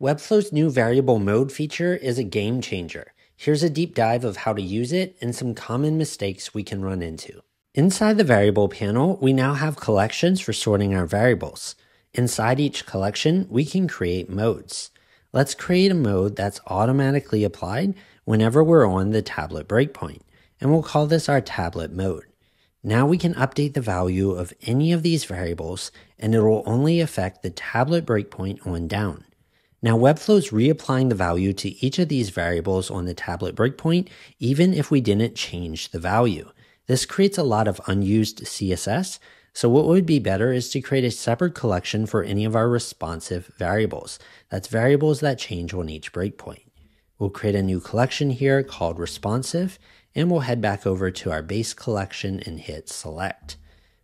Webflow's new variable mode feature is a game changer. Here's a deep dive of how to use it and some common mistakes we can run into. Inside the variable panel, we now have collections for sorting our variables. Inside each collection, we can create modes. Let's create a mode that's automatically applied whenever we're on the tablet breakpoint, and we'll call this our tablet mode. Now we can update the value of any of these variables, and it will only affect the tablet breakpoint on down. Now Webflow is reapplying the value to each of these variables on the tablet breakpoint, even if we didn't change the value. This creates a lot of unused CSS, so what would be better is to create a separate collection for any of our responsive variables. That's variables that change on each breakpoint. We'll create a new collection here called responsive, and we'll head back over to our base collection and hit select.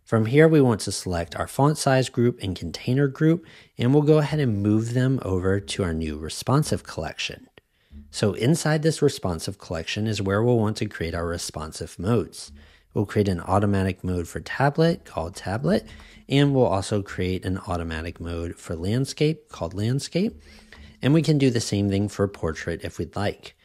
From here, we want to select our font size group and container group, and we'll go ahead and move them over to our new responsive collection. So inside this responsive collection is where we'll want to create our responsive modes. We'll create an automatic mode for tablet called tablet, and we'll also create an automatic mode for landscape called landscape. And we can do the same thing for portrait if we'd like.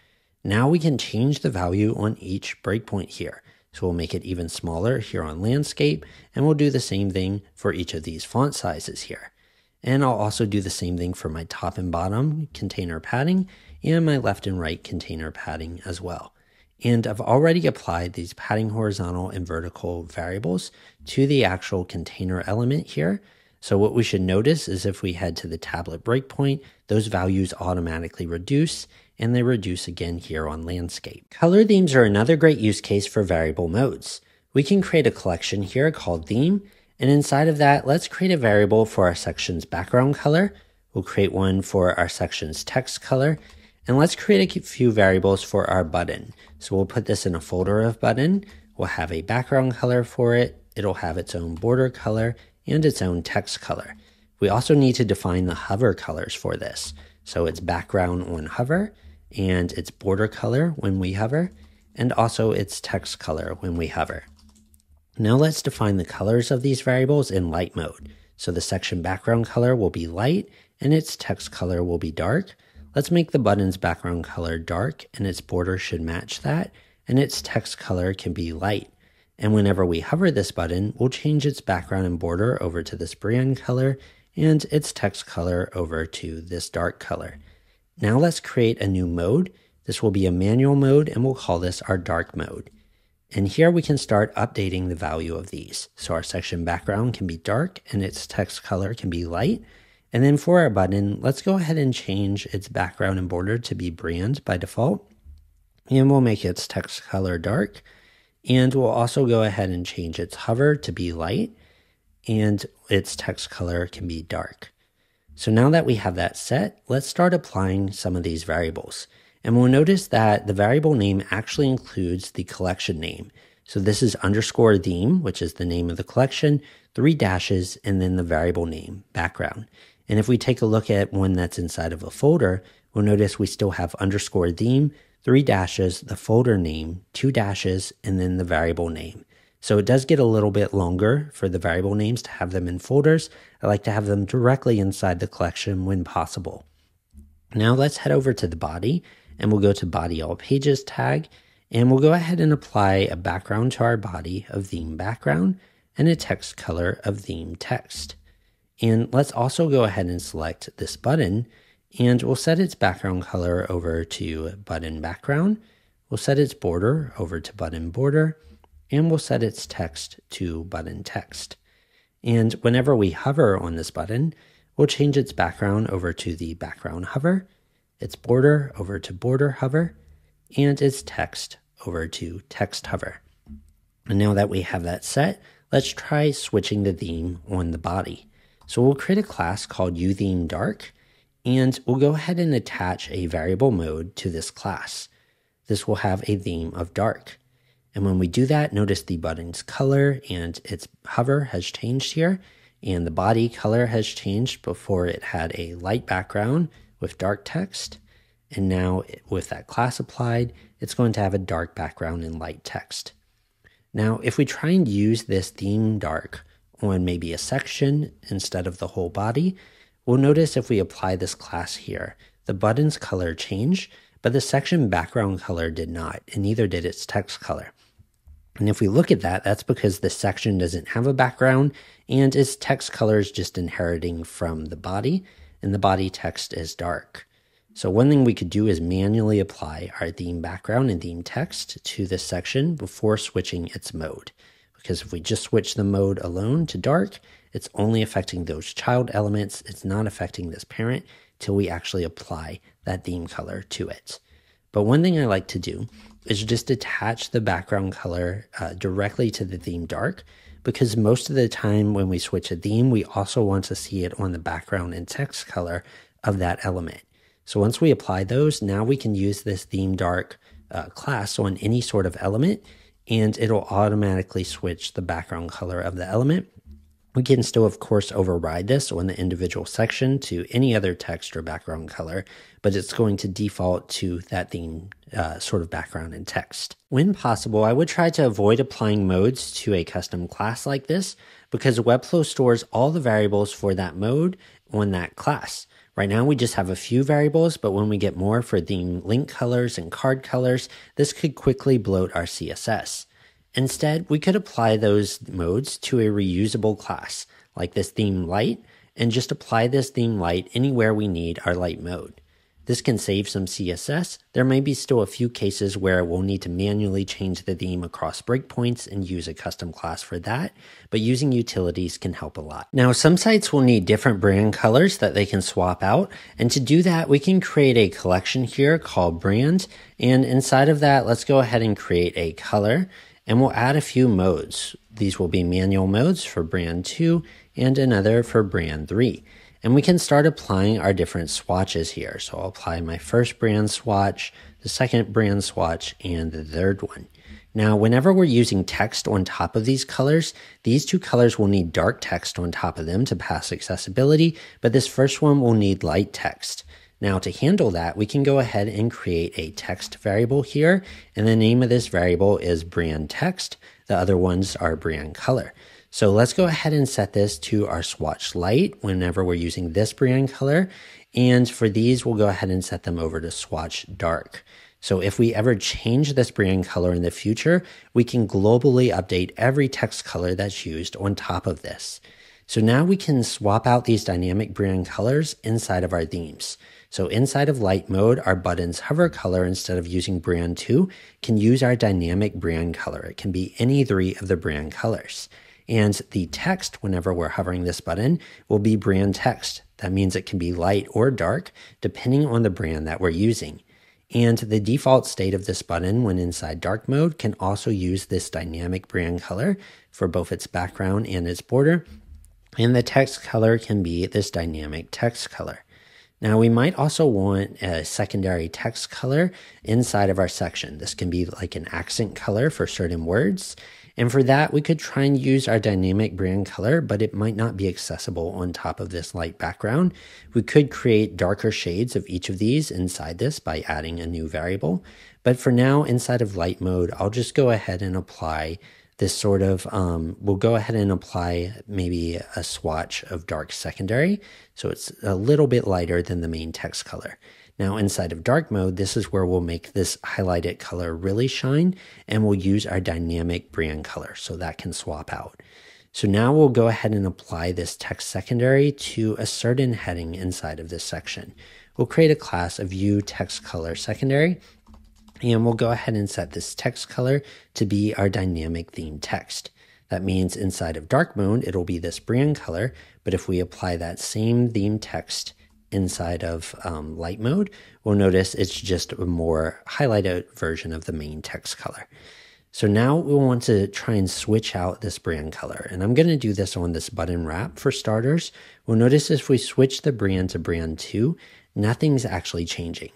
Now we can change the value on each breakpoint here. So we'll make it even smaller here on landscape, and we'll do the same thing for each of these font sizes here. And I'll also do the same thing for my top and bottom container padding and my left and right container padding as well. And I've already applied these padding horizontal and vertical variables to the actual container element here. So what we should notice is if we head to the tablet breakpoint, those values automatically reduce and they reduce again here on landscape. Color themes are another great use case for variable modes. We can create a collection here called theme, and inside of that, let's create a variable for our section's background color. We'll create one for our section's text color, and let's create a few variables for our button. So we'll put this in a folder of button. We'll have a background color for it. It'll have its own border color and its own text color. We also need to define the hover colors for this. So it's background on hover and its border color when we hover, and also its text color when we hover. Now let's define the colors of these variables in light mode. So the section background color will be light and its text color will be dark. Let's make the button's background color dark and its border should match that and its text color can be light. And whenever we hover this button, we'll change its background and border over to this brand color and its text color over to this dark color. Now let's create a new mode. This will be a manual mode and we'll call this our dark mode. And here we can start updating the value of these. So our section background can be dark and its text color can be light. And then for our button, let's go ahead and change its background and border to be brand by default. And we'll make its text color dark. And we'll also go ahead and change its hover to be light and its text color can be dark. So now that we have that set, let's start applying some of these variables. And we'll notice that the variable name actually includes the collection name. So this is underscore theme, which is the name of the collection, three dashes, and then the variable name, background. And if we take a look at one that's inside of a folder, we'll notice we still have underscore theme, three dashes, the folder name, two dashes, and then the variable name. So it does get a little bit longer for the variable names to have them in folders. I like to have them directly inside the collection when possible. Now let's head over to the body and we'll go to body all pages tag and we'll go ahead and apply a background to our body of theme background and a text color of theme text. And let's also go ahead and select this button and we'll set its background color over to button background. We'll set its border over to button border and we'll set its text to button text. And whenever we hover on this button, we'll change its background over to the background hover, its border over to border hover, and its text over to text hover. And now that we have that set, let's try switching the theme on the body. So we'll create a class called uThemeDark, and we'll go ahead and attach a variable mode to this class. This will have a theme of dark. And when we do that, notice the button's color and its hover has changed here. And the body color has changed before it had a light background with dark text. And now with that class applied, it's going to have a dark background and light text. Now, if we try and use this theme dark on maybe a section instead of the whole body, we'll notice if we apply this class here, the button's color changed, but the section background color did not, and neither did its text color. And if we look at that, that's because the section doesn't have a background and its text color is just inheriting from the body, and the body text is dark. So one thing we could do is manually apply our theme background and theme text to this section before switching its mode. Because if we just switch the mode alone to dark, it's only affecting those child elements. It's not affecting this parent till we actually apply that theme color to it. But one thing I like to do is just attach the background color uh, directly to the theme dark because most of the time when we switch a theme, we also want to see it on the background and text color of that element. So once we apply those, now we can use this theme dark uh, class on any sort of element and it'll automatically switch the background color of the element. We can still, of course, override this on the individual section to any other text or background color, but it's going to default to that theme uh, sort of background and text. When possible, I would try to avoid applying modes to a custom class like this because Webflow stores all the variables for that mode on that class. Right now we just have a few variables, but when we get more for theme link colors and card colors, this could quickly bloat our CSS. Instead, we could apply those modes to a reusable class, like this theme light, and just apply this theme light anywhere we need our light mode. This can save some CSS. There may be still a few cases where we'll need to manually change the theme across breakpoints and use a custom class for that, but using utilities can help a lot. Now, some sites will need different brand colors that they can swap out, and to do that, we can create a collection here called brand, and inside of that, let's go ahead and create a color, and we'll add a few modes. These will be manual modes for brand 2 and another for brand 3. And we can start applying our different swatches here. So I'll apply my first brand swatch, the second brand swatch, and the third one. Now, whenever we're using text on top of these colors, these two colors will need dark text on top of them to pass accessibility, but this first one will need light text. Now to handle that, we can go ahead and create a text variable here, and the name of this variable is brand text. The other ones are brand color. So let's go ahead and set this to our swatch light whenever we're using this brand color. And for these, we'll go ahead and set them over to swatch dark. So if we ever change this brand color in the future, we can globally update every text color that's used on top of this. So now we can swap out these dynamic brand colors inside of our themes. So inside of light mode, our button's hover color, instead of using brand 2, can use our dynamic brand color. It can be any three of the brand colors. And the text, whenever we're hovering this button, will be brand text. That means it can be light or dark, depending on the brand that we're using. And the default state of this button when inside dark mode can also use this dynamic brand color for both its background and its border. And the text color can be this dynamic text color. Now we might also want a secondary text color inside of our section. This can be like an accent color for certain words. And for that, we could try and use our dynamic brand color, but it might not be accessible on top of this light background. We could create darker shades of each of these inside this by adding a new variable. But for now, inside of light mode, I'll just go ahead and apply this sort of, um, we'll go ahead and apply maybe a swatch of dark secondary. So it's a little bit lighter than the main text color. Now inside of dark mode, this is where we'll make this highlighted color really shine and we'll use our dynamic brand color so that can swap out. So now we'll go ahead and apply this text secondary to a certain heading inside of this section. We'll create a class of view text color secondary and we'll go ahead and set this text color to be our dynamic theme text. That means inside of dark mode, it'll be this brand color, but if we apply that same theme text inside of um, light mode, we'll notice it's just a more highlighted version of the main text color. So now we want to try and switch out this brand color. And I'm going to do this on this button wrap for starters. We'll notice if we switch the brand to brand 2, nothing's actually changing.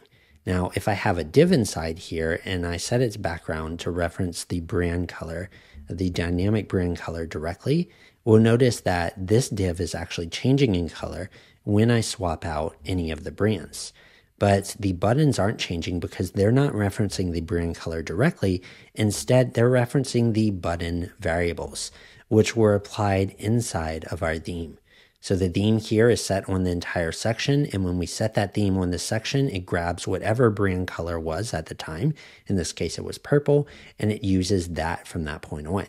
Now, if I have a div inside here and I set its background to reference the brand color, the dynamic brand color directly, we'll notice that this div is actually changing in color when I swap out any of the brands. But the buttons aren't changing because they're not referencing the brand color directly. Instead, they're referencing the button variables, which were applied inside of our theme. So the theme here is set on the entire section. And when we set that theme on the section, it grabs whatever brand color was at the time. In this case, it was purple, and it uses that from that point on.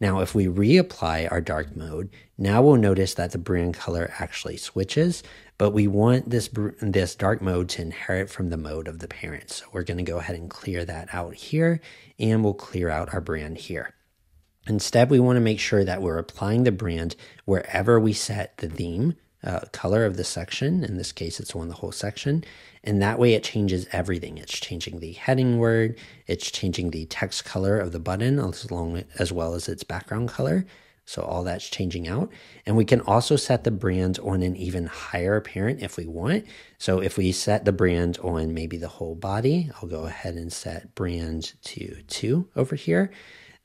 Now, if we reapply our dark mode, now we'll notice that the brand color actually switches, but we want this, this dark mode to inherit from the mode of the parent. So we're gonna go ahead and clear that out here, and we'll clear out our brand here. Instead, we wanna make sure that we're applying the brand wherever we set the theme uh, color of the section. In this case, it's on the whole section. And that way it changes everything. It's changing the heading word, it's changing the text color of the button as, long, as well as its background color. So all that's changing out. And we can also set the brand on an even higher parent if we want. So if we set the brand on maybe the whole body, I'll go ahead and set brand to two over here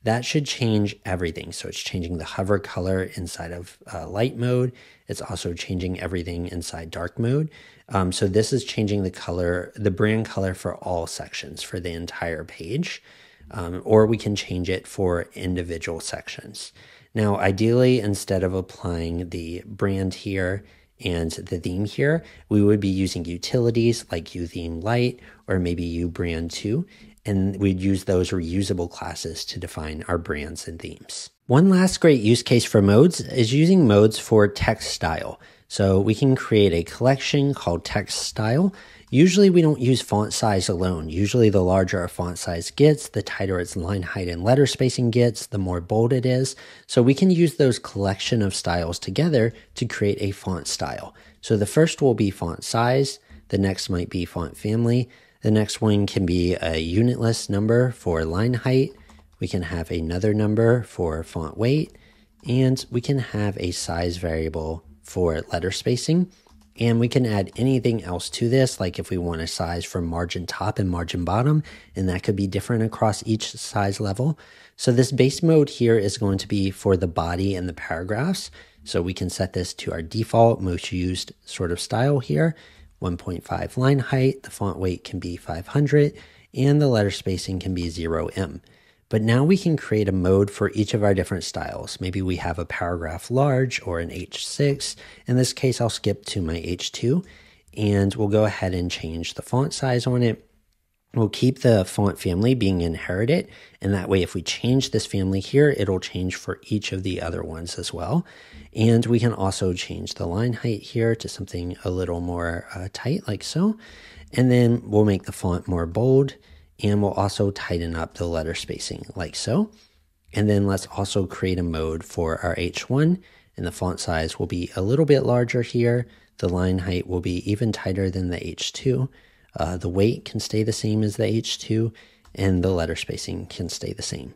that should change everything. So it's changing the hover color inside of uh, light mode. It's also changing everything inside dark mode. Um, so this is changing the color, the brand color for all sections for the entire page. Um, or we can change it for individual sections. Now, ideally, instead of applying the brand here and the theme here, we would be using utilities like utheme light or maybe ubrand2 and we'd use those reusable classes to define our brands and themes. One last great use case for modes is using modes for text style. So we can create a collection called text style. Usually we don't use font size alone. Usually the larger our font size gets, the tighter its line height and letter spacing gets, the more bold it is. So we can use those collection of styles together to create a font style. So the first will be font size, the next might be font family, the next one can be a unitless number for line height. We can have another number for font weight, and we can have a size variable for letter spacing. And we can add anything else to this, like if we want a size for margin top and margin bottom, and that could be different across each size level. So this base mode here is going to be for the body and the paragraphs. So we can set this to our default most used sort of style here. 1.5 line height, the font weight can be 500, and the letter spacing can be 0m. But now we can create a mode for each of our different styles. Maybe we have a paragraph large or an H6. In this case, I'll skip to my H2 and we'll go ahead and change the font size on it. We'll keep the font family being inherited. And that way, if we change this family here, it'll change for each of the other ones as well. And we can also change the line height here to something a little more uh, tight like so. And then we'll make the font more bold and we'll also tighten up the letter spacing like so. And then let's also create a mode for our H1 and the font size will be a little bit larger here. The line height will be even tighter than the H2. Uh, the weight can stay the same as the H2 and the letter spacing can stay the same.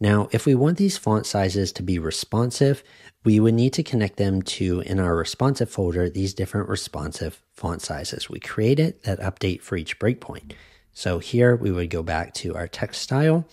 Now, if we want these font sizes to be responsive, we would need to connect them to, in our responsive folder, these different responsive font sizes. We created that update for each breakpoint. So here we would go back to our text style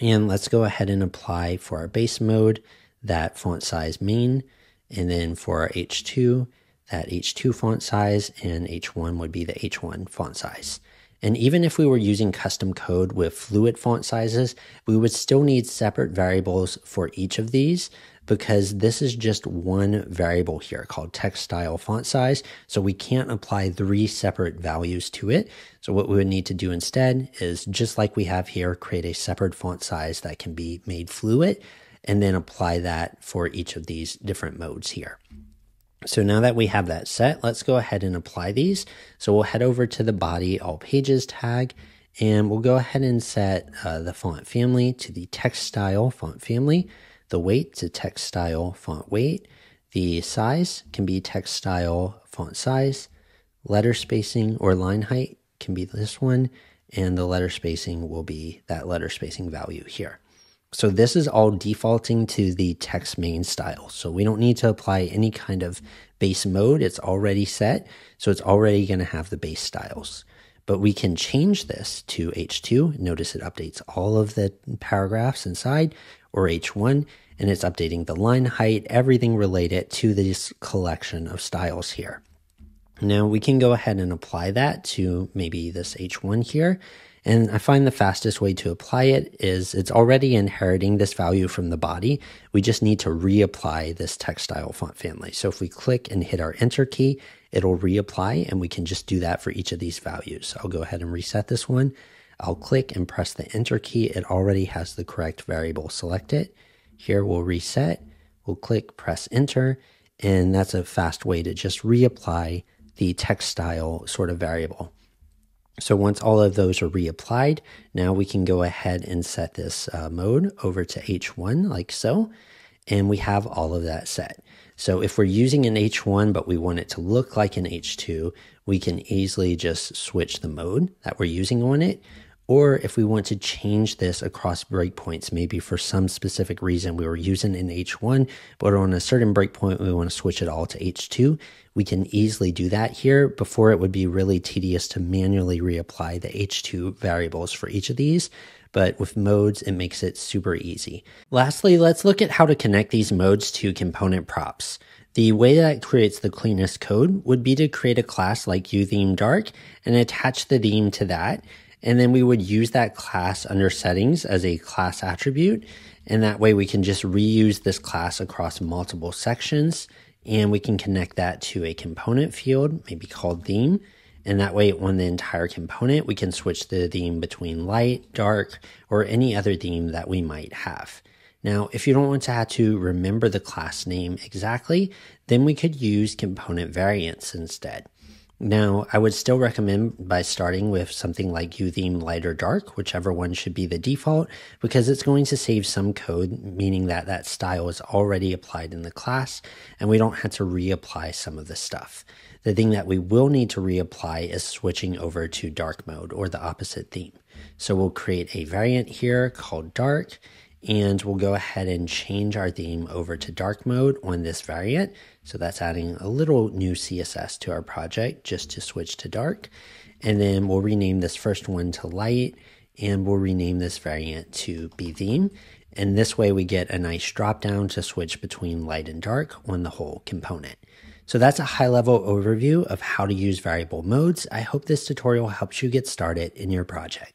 and let's go ahead and apply for our base mode that font size main. And then for our H2, that H2 font size and H1 would be the H1 font size. And even if we were using custom code with fluid font sizes, we would still need separate variables for each of these because this is just one variable here called text style font size. So we can't apply three separate values to it. So what we would need to do instead is just like we have here, create a separate font size that can be made fluid and then apply that for each of these different modes here. So now that we have that set, let's go ahead and apply these. So we'll head over to the body all pages tag and we'll go ahead and set uh, the font family to the text style font family, the weight to text style font weight, the size can be text style font size, letter spacing or line height can be this one, and the letter spacing will be that letter spacing value here. So this is all defaulting to the text main style. So we don't need to apply any kind of base mode. It's already set. So it's already going to have the base styles. But we can change this to H2. Notice it updates all of the paragraphs inside or H1 and it's updating the line height, everything related to this collection of styles here. Now we can go ahead and apply that to maybe this H1 here And I find the fastest way to apply it is it's already inheriting this value from the body. We just need to reapply this text style font family. So if we click and hit our enter key, it'll reapply and we can just do that for each of these values. I'll go ahead and reset this one. I'll click and press the enter key. It already has the correct variable selected. Here we'll reset. We'll click, press enter, and that's a fast way to just reapply the text style sort of variable. So once all of those are reapplied, now we can go ahead and set this uh, mode over to H1 like so, and we have all of that set. So if we're using an H1, but we want it to look like an H2, we can easily just switch the mode that we're using on it. Or if we want to change this across breakpoints, maybe for some specific reason we were using an H1, but on a certain breakpoint we want to switch it all to H2, we can easily do that here before it would be really tedious to manually reapply the H2 variables for each of these. But with modes, it makes it super easy. Lastly, let's look at how to connect these modes to component props. The way that creates the cleanest code would be to create a class like uThemeDark and attach the theme to that and then we would use that class under settings as a class attribute. And that way we can just reuse this class across multiple sections and we can connect that to a component field, maybe called theme. And that way on the entire component, we can switch the theme between light, dark, or any other theme that we might have. Now, if you don't want to have to remember the class name exactly, then we could use component variants instead. Now, I would still recommend by starting with something like utheme light or dark, whichever one should be the default, because it's going to save some code, meaning that that style is already applied in the class, and we don't have to reapply some of the stuff. The thing that we will need to reapply is switching over to dark mode or the opposite theme. So we'll create a variant here called dark, and we'll go ahead and change our theme over to dark mode on this variant. So that's adding a little new CSS to our project just to switch to dark. And then we'll rename this first one to light and we'll rename this variant to be theme. And this way we get a nice drop down to switch between light and dark on the whole component. So that's a high level overview of how to use variable modes. I hope this tutorial helps you get started in your project.